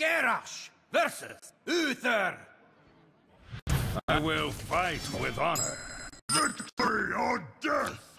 Garrosh versus Uther. I will fight with honor. Victory or death!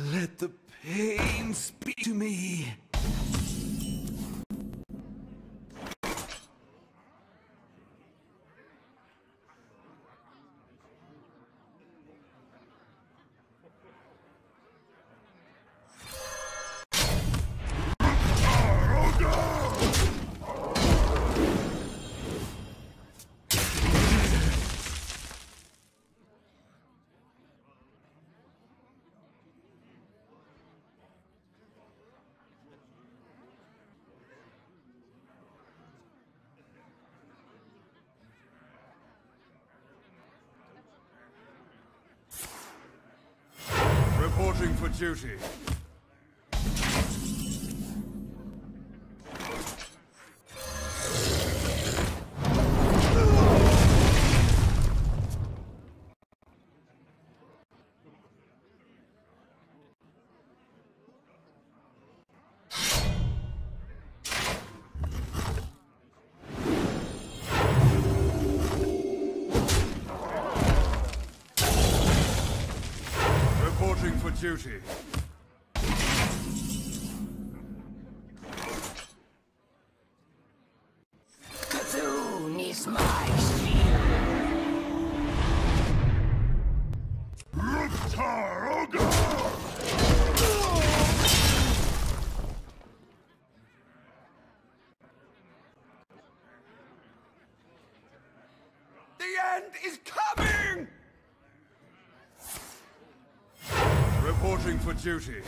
Let the pain speak to me. Duty. Duty. Duty.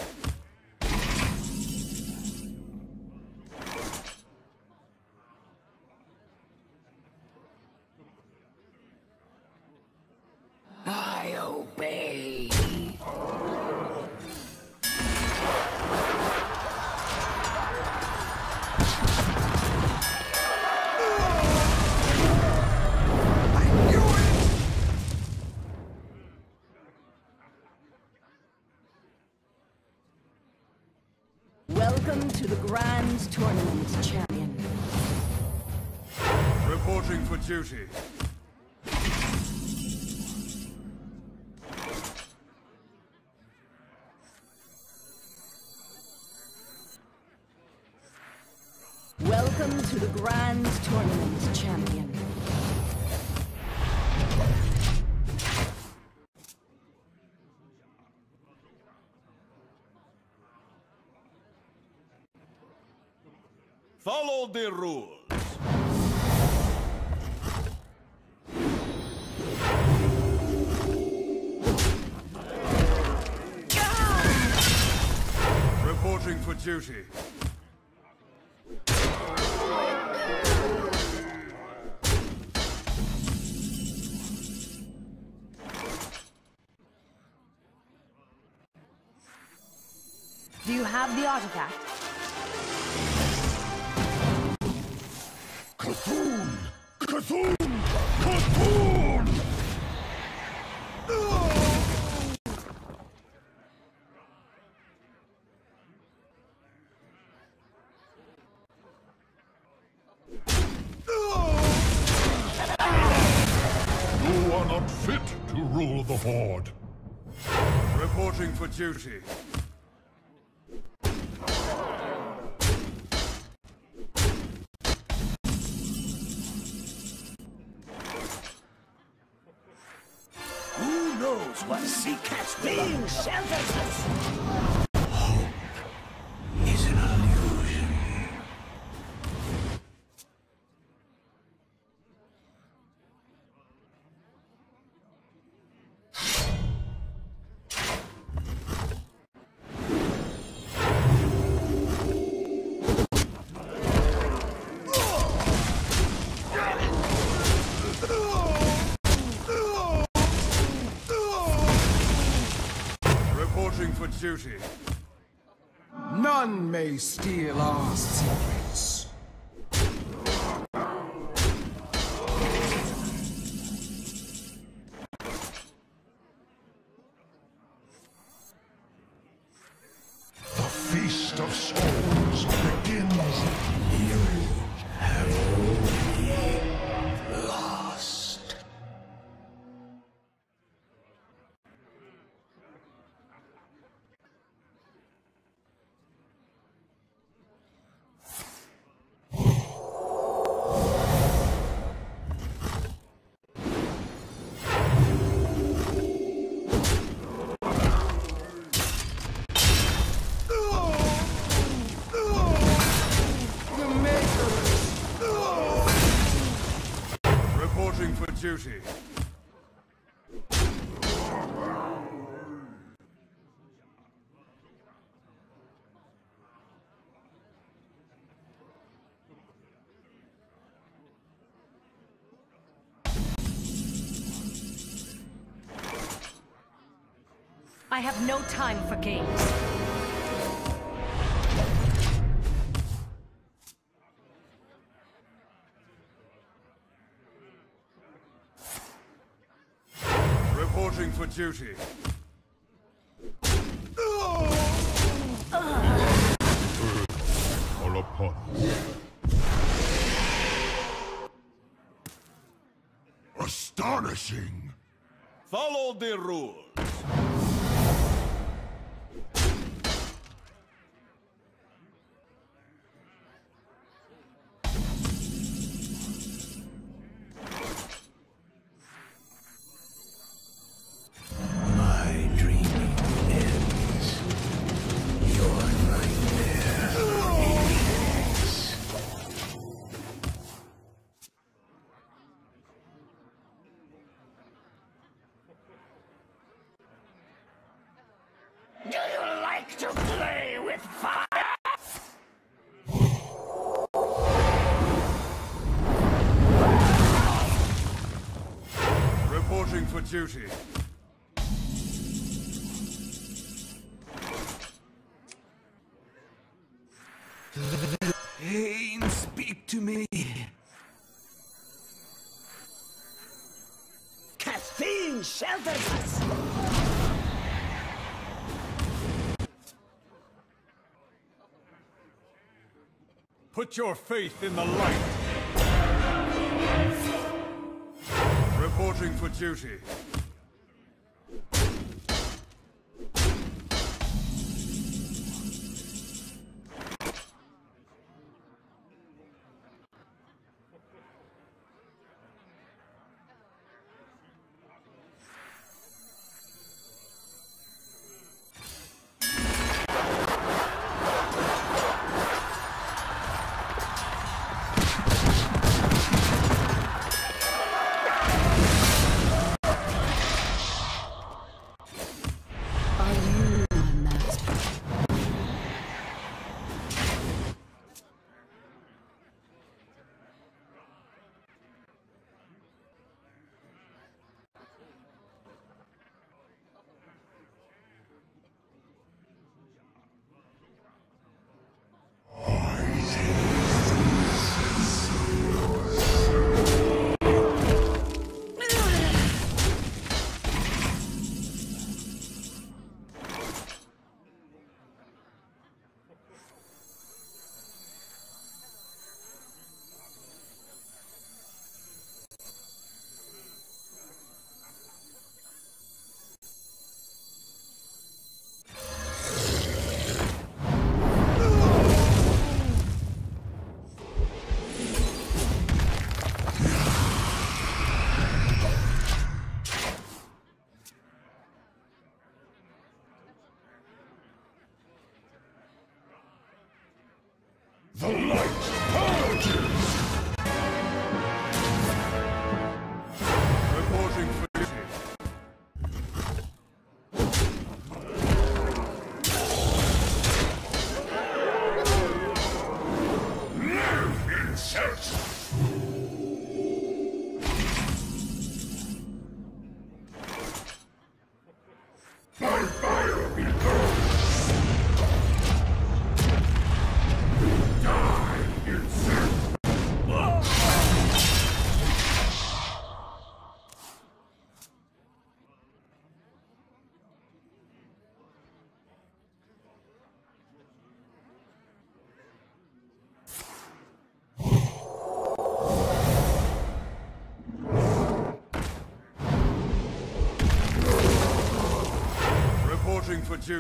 Duty. Welcome to the Grand Tournament, champion. Follow the rules. For duty. Do you have the artifact? The Horde. Reporting for duty. Who knows what sea cats Being shelters us. Duty. None may steal our secrets. I have no time for games. Reporting for duty. All upon us. Astonishing! Follow the rules. Duty. Pain, speak to me. Caffeine shelters us. Put your faith in the light. Reporting for duty. The light!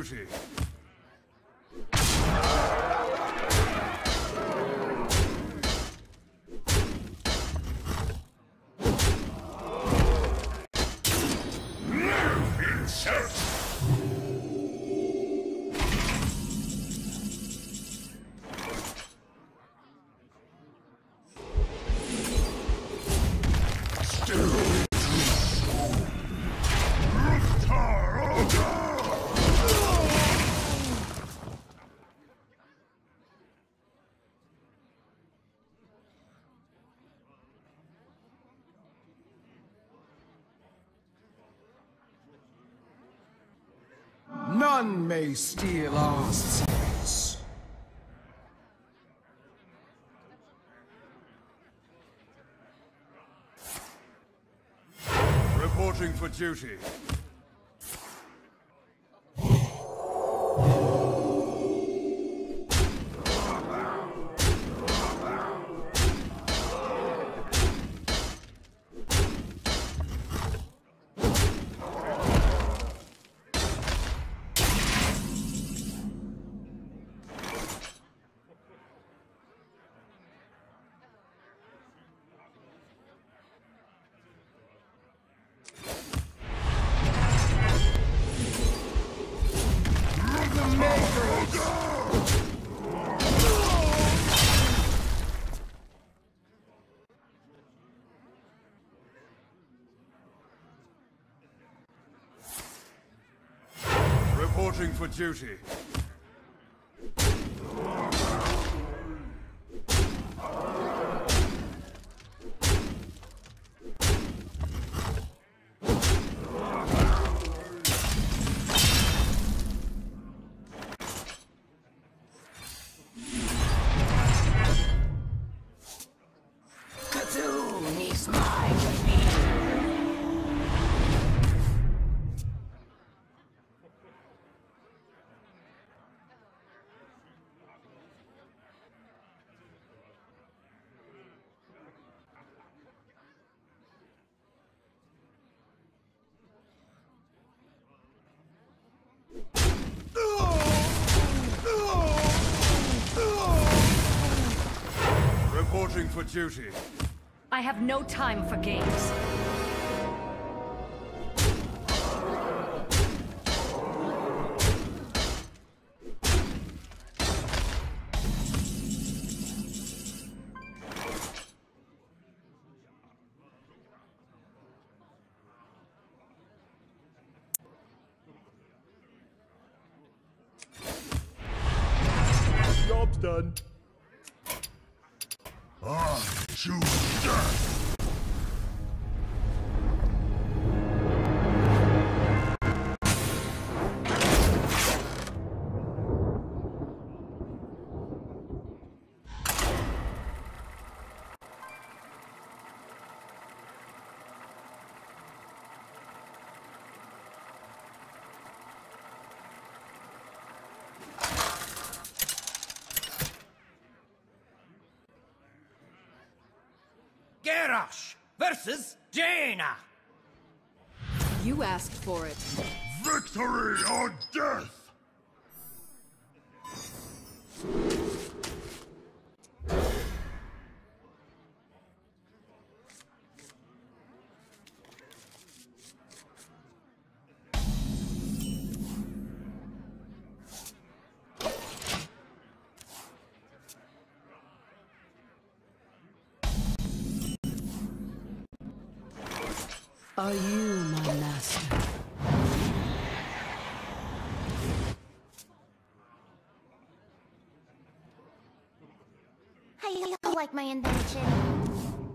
Duty. May steal our secrets. Reporting for duty. For duty. For duty. I have no time for games. I choose death! Garrosh versus Jaina. You asked for it. Victory or death! Are you my master? I like my invention?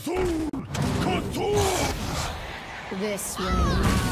Cthulhu! Cthulhu! This way.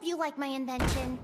Hope you like my invention.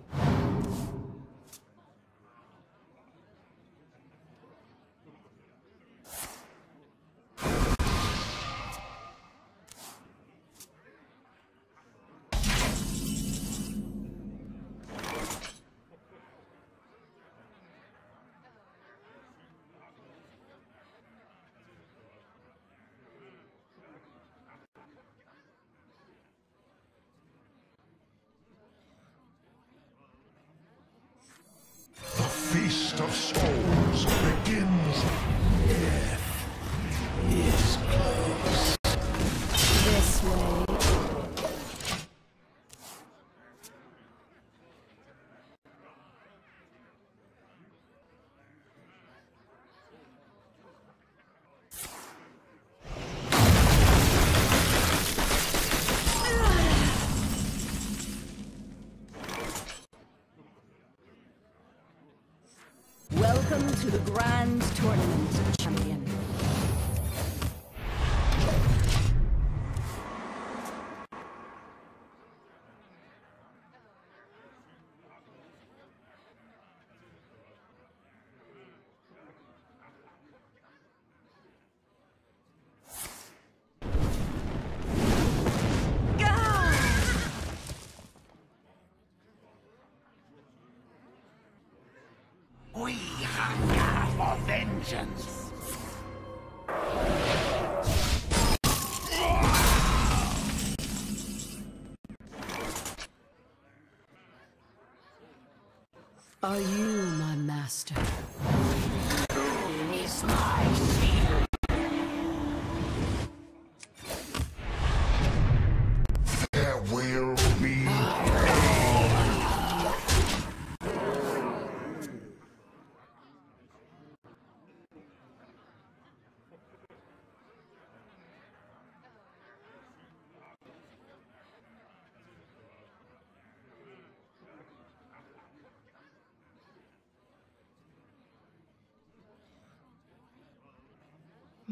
Welcome to the Grand Tournament, champion.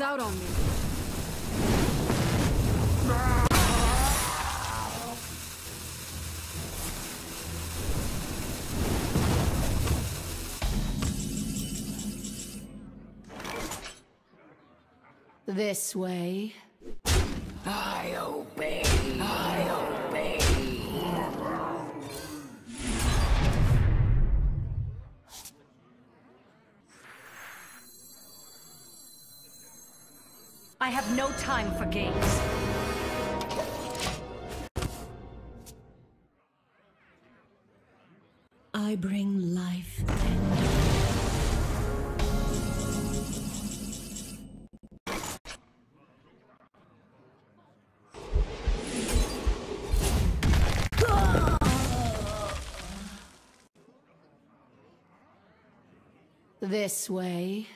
Out on me. This way. I obey. I obey. I have no time for games. I bring life This way.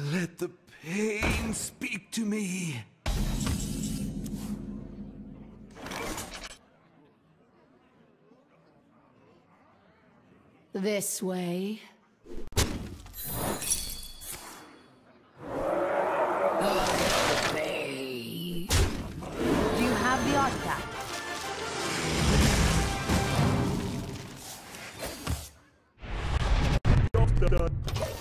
Let the pain speak to me. This way. Obey. Do you have the artifact? Job's done.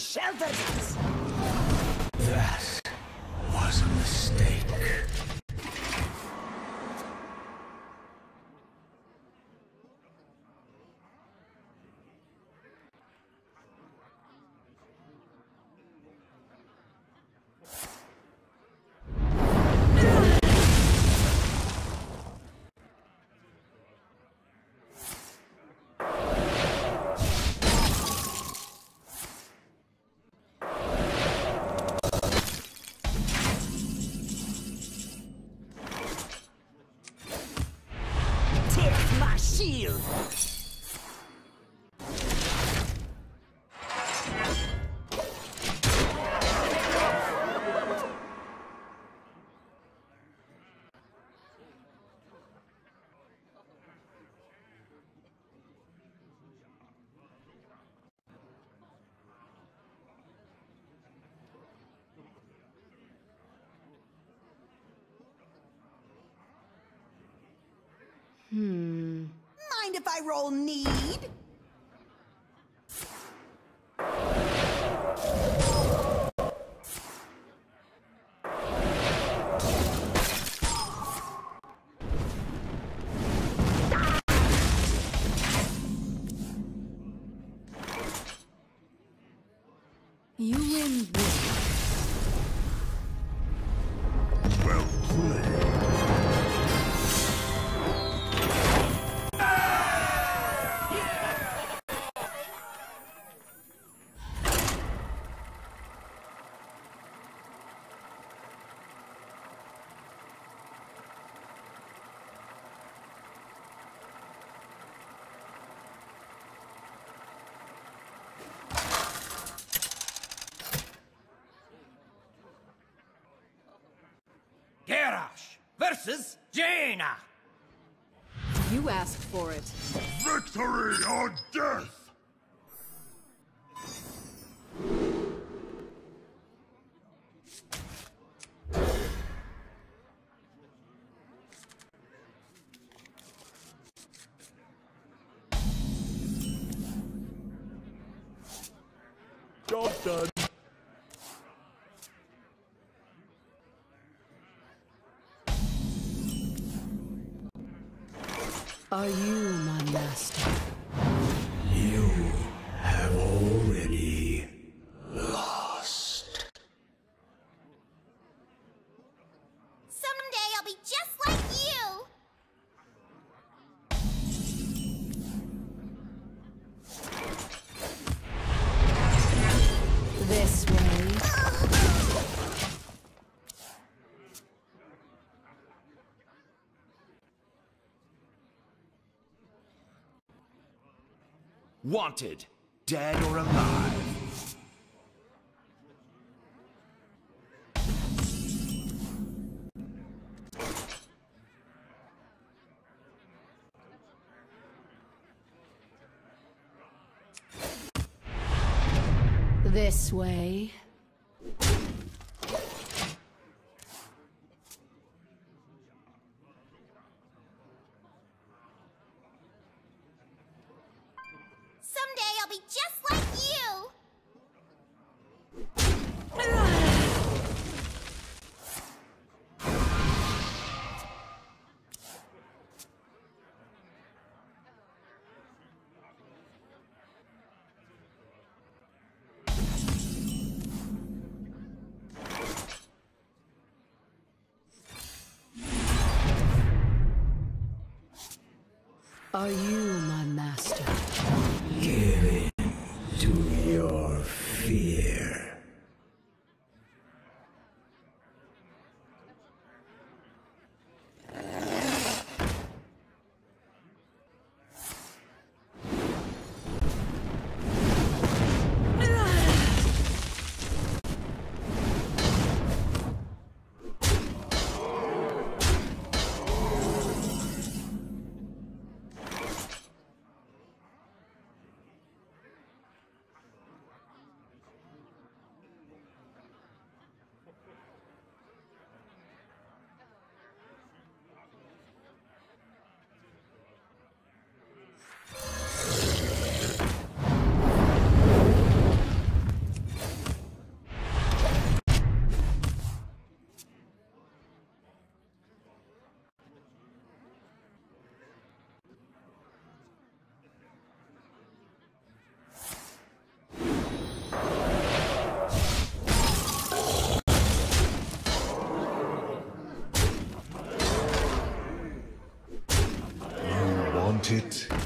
Shelters us. That was a mistake. Take my shield. Hmm. I roll need? Versus Jaina. You asked for it. Victory or death! Are you my master? Wanted, dead or alive. This way. I'll be just like you! Are you it?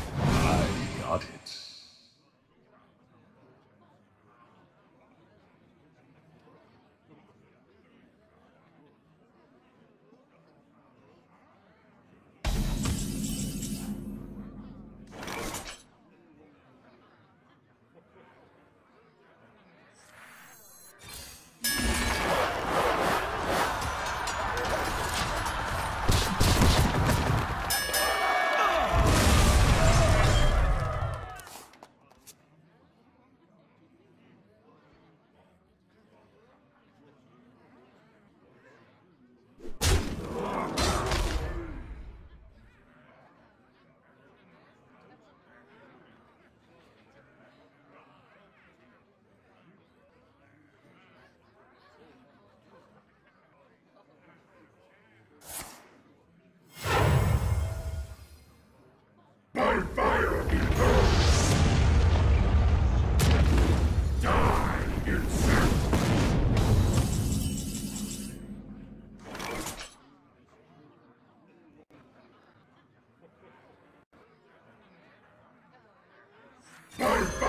By